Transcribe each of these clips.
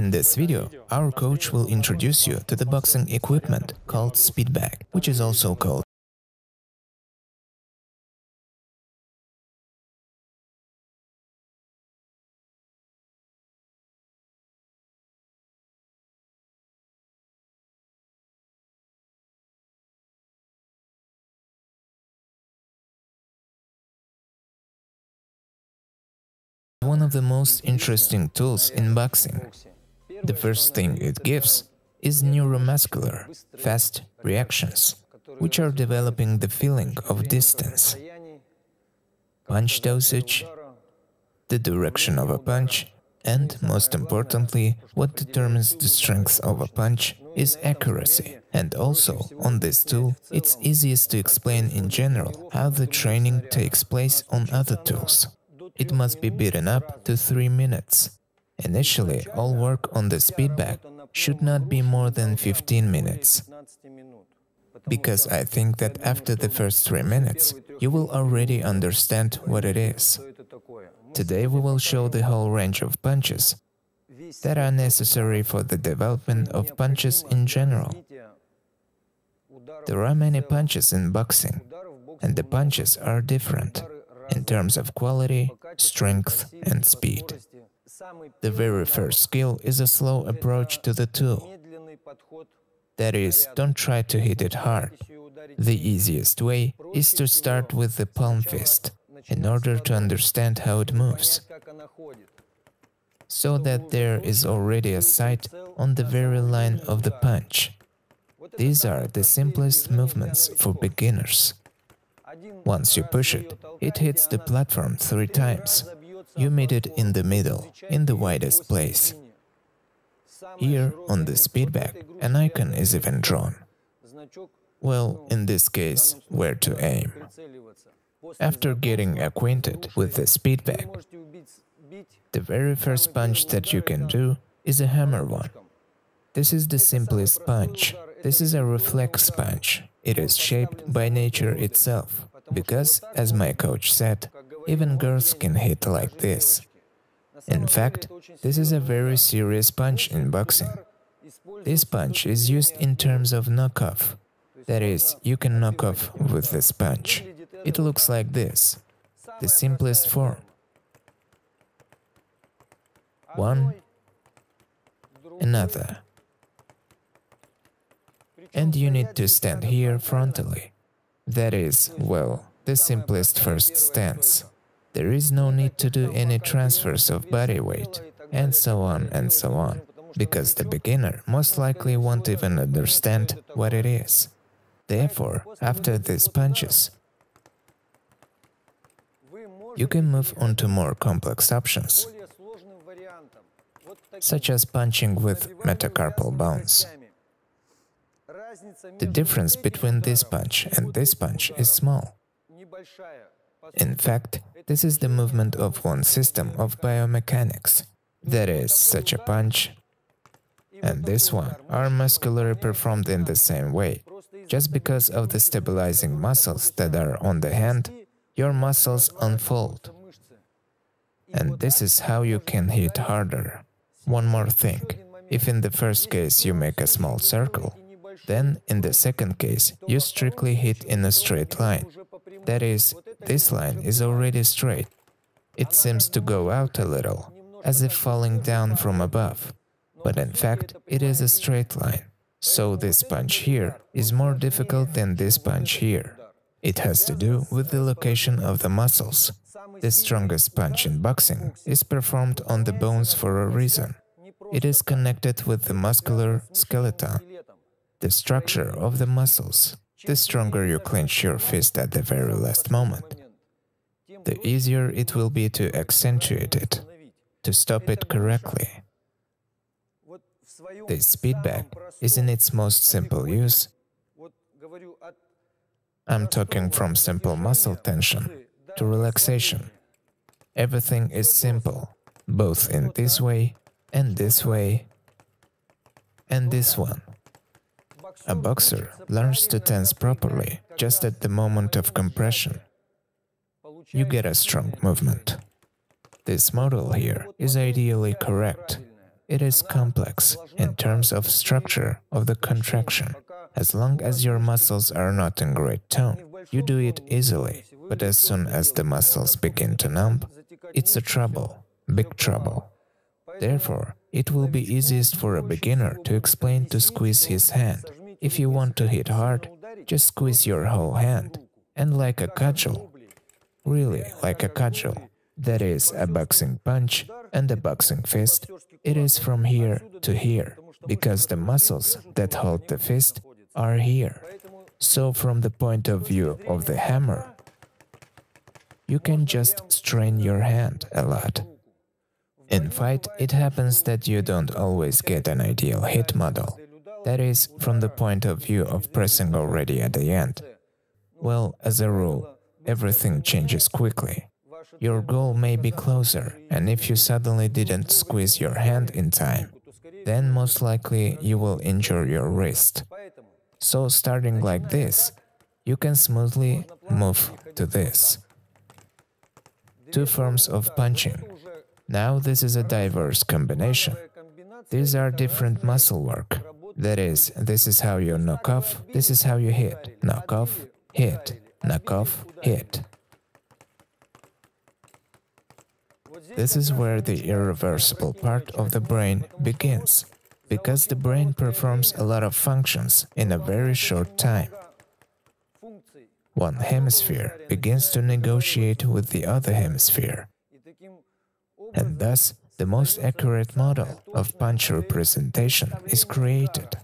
In this video, our coach will introduce you to the boxing equipment called speed bag, which is also called one of the most interesting tools in boxing. The first thing it gives is neuromuscular, fast reactions, which are developing the feeling of distance, punch dosage, the direction of a punch, and most importantly, what determines the strength of a punch is accuracy. And also, on this tool, it's easiest to explain in general how the training takes place on other tools it must be beaten up to 3 minutes. Initially, all work on the speed bag should not be more than 15 minutes. Because I think that after the first 3 minutes, you will already understand what it is. Today we will show the whole range of punches that are necessary for the development of punches in general. There are many punches in boxing, and the punches are different in terms of quality, strength, and speed. The very first skill is a slow approach to the tool. That is, don't try to hit it hard. The easiest way is to start with the palm fist in order to understand how it moves, so that there is already a sight on the very line of the punch. These are the simplest movements for beginners. Once you push it, it hits the platform three times. You meet it in the middle, in the widest place. Here, on the speed bag, an icon is even drawn. Well, in this case, where to aim. After getting acquainted with the speed bag, the very first punch that you can do is a hammer one. This is the simplest punch. This is a reflex punch. It is shaped by nature itself. Because, as my coach said, even girls can hit like this. In fact, this is a very serious punch in boxing. This punch is used in terms of knockoff. That is, you can knock off with this punch. It looks like this, the simplest form. One, another. And you need to stand here frontally. That is, well, the simplest first stance. There is no need to do any transfers of body weight, and so on and so on, because the beginner most likely won't even understand what it is. Therefore, after these punches, you can move on to more complex options, such as punching with metacarpal bones. The difference between this punch and this punch is small. In fact, this is the movement of one system of biomechanics. That is, such a punch. And this one are muscularly performed in the same way. Just because of the stabilizing muscles that are on the hand, your muscles unfold. And this is how you can hit harder. One more thing, if in the first case you make a small circle, then, in the second case, you strictly hit in a straight line. That is, this line is already straight. It seems to go out a little, as if falling down from above. But in fact, it is a straight line. So this punch here is more difficult than this punch here. It has to do with the location of the muscles. The strongest punch in boxing is performed on the bones for a reason. It is connected with the muscular skeleton the structure of the muscles, the stronger you clench your fist at the very last moment, the easier it will be to accentuate it, to stop it correctly. The speed bag is in its most simple use. I'm talking from simple muscle tension to relaxation. Everything is simple, both in this way and this way and this one. A boxer learns to tense properly just at the moment of compression. You get a strong movement. This model here is ideally correct. It is complex in terms of structure of the contraction. As long as your muscles are not in great tone, you do it easily. But as soon as the muscles begin to numb, it's a trouble, big trouble. Therefore, it will be easiest for a beginner to explain to squeeze his hand. If you want to hit hard, just squeeze your whole hand. And like a cudgel, really like a cudgel, that is a boxing punch and a boxing fist, it is from here to here, because the muscles that hold the fist are here. So from the point of view of the hammer, you can just strain your hand a lot. In fight, it happens that you don't always get an ideal hit model. That is, from the point of view of pressing already at the end. Well, as a rule, everything changes quickly. Your goal may be closer, and if you suddenly didn't squeeze your hand in time, then most likely you will injure your wrist. So starting like this, you can smoothly move to this. Two forms of punching. Now this is a diverse combination. These are different muscle work. That is, this is how you knock off, this is how you hit. Knock off, hit, knock off, hit. This is where the irreversible part of the brain begins because the brain performs a lot of functions in a very short time. One hemisphere begins to negotiate with the other hemisphere, and thus the most accurate model of punch representation is created.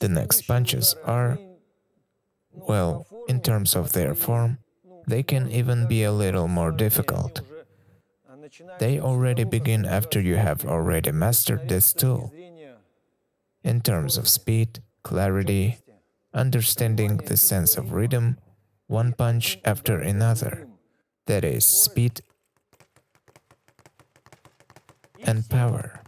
The next punches are, well, in terms of their form, they can even be a little more difficult. They already begin after you have already mastered this tool. In terms of speed, clarity, understanding the sense of rhythm, one punch after another. That is speed and power.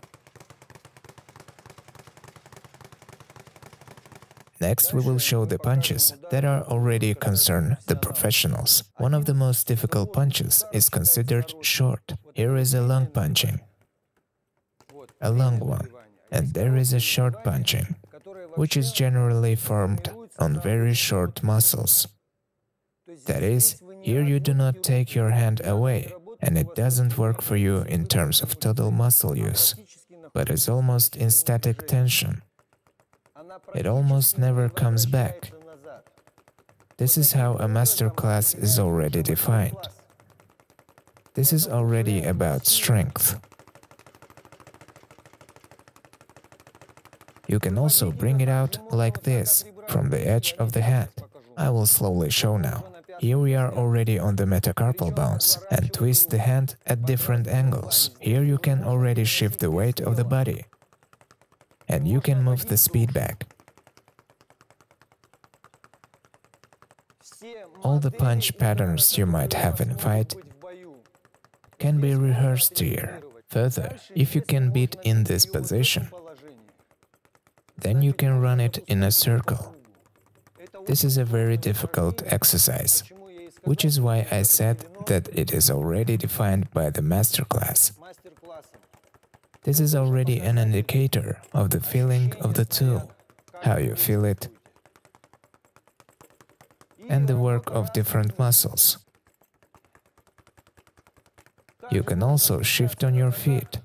Next, we will show the punches that are already concern the professionals. One of the most difficult punches is considered short. Here is a long punching, a long one, and there is a short punching, which is generally formed on very short muscles. That is, here you do not take your hand away, and it doesn't work for you in terms of total muscle use, but is almost in static tension it almost never comes back. This is how a master class is already defined. This is already about strength. You can also bring it out like this, from the edge of the hand. I will slowly show now. Here we are already on the metacarpal bones and twist the hand at different angles. Here you can already shift the weight of the body and you can move the speed bag. All the punch patterns you might have in fight can be rehearsed here. Further, if you can beat in this position, then you can run it in a circle. This is a very difficult exercise, which is why I said that it is already defined by the masterclass. This is already an indicator of the feeling of the tool, how you feel it, and the work of different muscles. You can also shift on your feet.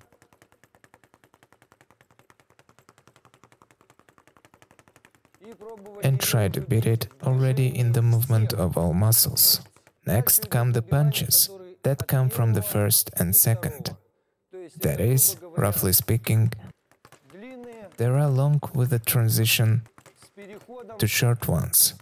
And try to beat it already in the movement of all muscles. Next come the punches that come from the first and second. That is, roughly speaking, they are long with a transition to short ones.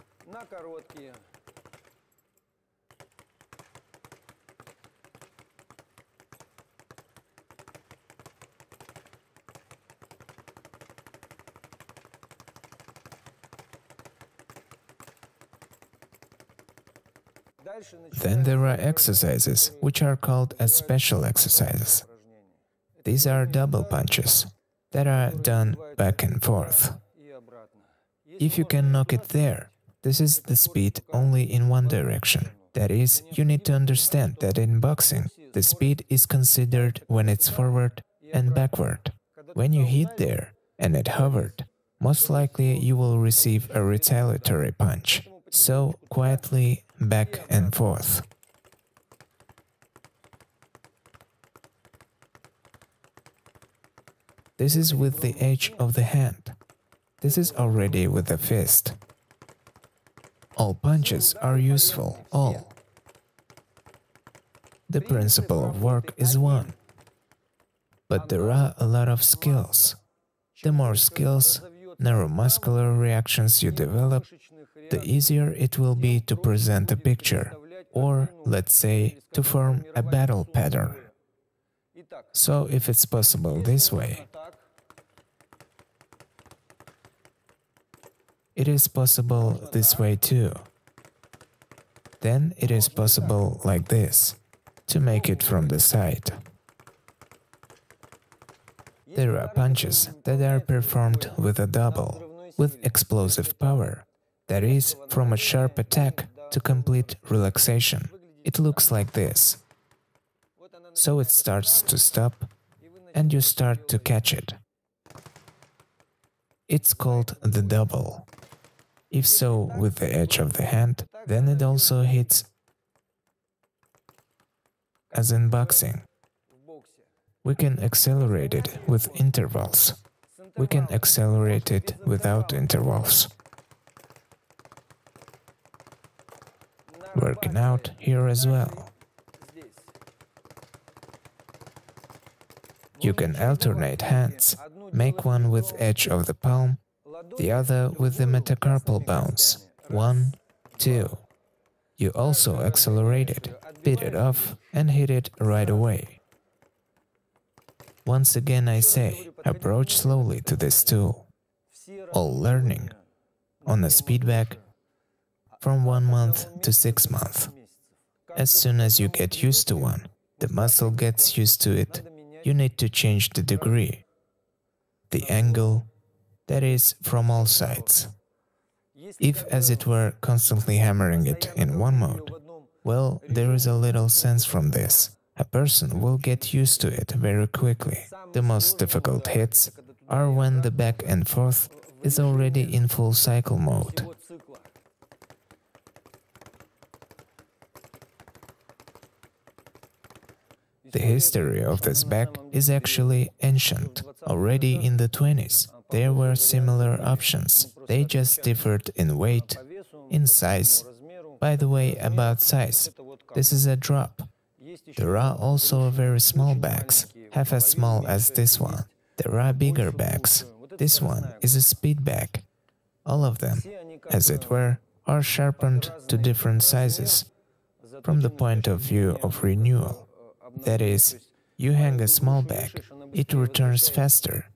Then there are exercises, which are called as special exercises. These are double punches that are done back and forth. If you can knock it there, this is the speed only in one direction. That is, you need to understand that in boxing, the speed is considered when it's forward and backward. When you hit there and it hovered, most likely you will receive a retaliatory punch. So quietly back and forth. This is with the edge of the hand. This is already with the fist. All punches are useful, all. The principle of work is one. But there are a lot of skills. The more skills, neuromuscular reactions you develop, the easier it will be to present a picture, or, let's say, to form a battle pattern. So, if it's possible this way, it is possible this way too. Then it is possible like this, to make it from the side. There are punches that are performed with a double, with explosive power, that is, from a sharp attack to complete relaxation. It looks like this. So it starts to stop, and you start to catch it. It's called the double. If so, with the edge of the hand, then it also hits as in boxing. We can accelerate it with intervals. We can accelerate it without intervals. Working out here as well. You can alternate hands, make one with edge of the palm, the other with the metacarpal bones. One, two. You also accelerate it, beat it off, and hit it right away. Once again I say, approach slowly to this tool. All learning on a speed bag from one month to six months. As soon as you get used to one, the muscle gets used to it, you need to change the degree, the angle, that is, from all sides. If, as it were, constantly hammering it in one mode, well, there is a little sense from this. A person will get used to it very quickly. The most difficult hits are when the back and forth is already in full cycle mode. The history of this back is actually ancient. Already in the 20s, there were similar options. They just differed in weight, in size. By the way, about size, this is a drop. There are also very small bags, half as small as this one. There are bigger bags. This one is a speed bag. All of them, as it were, are sharpened to different sizes from the point of view of renewal. That is, you hang a small bag, it returns faster,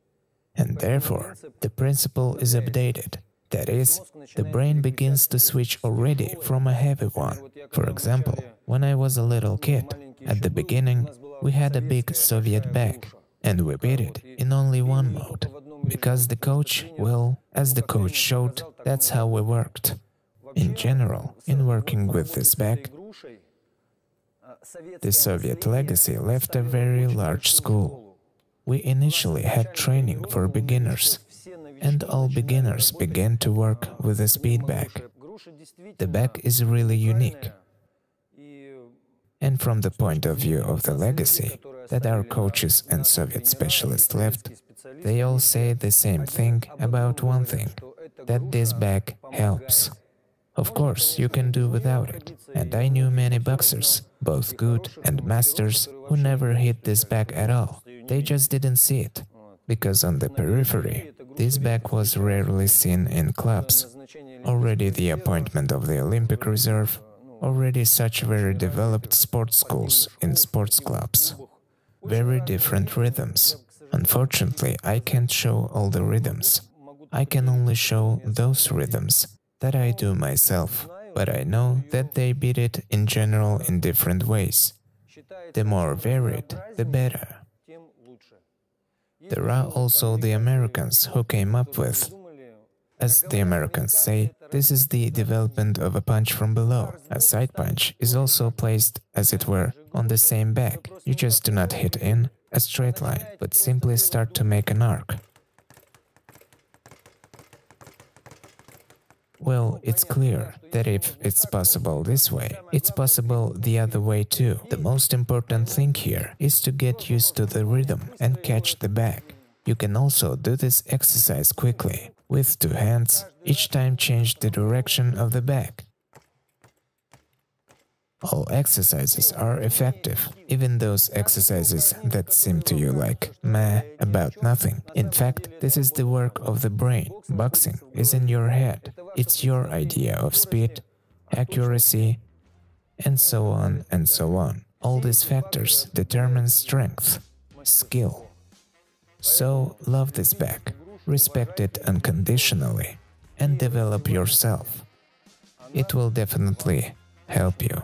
and therefore the principle is updated. That is, the brain begins to switch already from a heavy one. For example, when I was a little kid, at the beginning, we had a big Soviet bag, and we beat it in only one mode. Because the coach, well, as the coach showed, that's how we worked. In general, in working with this bag, the Soviet legacy left a very large school. We initially had training for beginners, and all beginners began to work with a speed bag. The bag is really unique. And from the point of view of the legacy that our coaches and Soviet specialists left, they all say the same thing about one thing that this bag helps. Of course, you can do without it, and I knew many boxers, both good and masters, who never hit this bag at all. They just didn't see it, because on the periphery, this bag was rarely seen in clubs. Already the appointment of the Olympic Reserve already such very developed sports schools in sports clubs. Very different rhythms. Unfortunately, I can't show all the rhythms. I can only show those rhythms that I do myself, but I know that they beat it in general in different ways. The more varied, the better. There are also the Americans who came up with as the Americans say, this is the development of a punch from below. A side punch is also placed, as it were, on the same back. You just do not hit in, a straight line, but simply start to make an arc. Well, it's clear that if it's possible this way, it's possible the other way too. The most important thing here is to get used to the rhythm and catch the back. You can also do this exercise quickly, with two hands, each time change the direction of the back. All exercises are effective, even those exercises that seem to you like meh about nothing. In fact, this is the work of the brain. Boxing is in your head. It's your idea of speed, accuracy, and so on and so on. All these factors determine strength, skill. So love this back, respect it unconditionally, and develop yourself. It will definitely help you.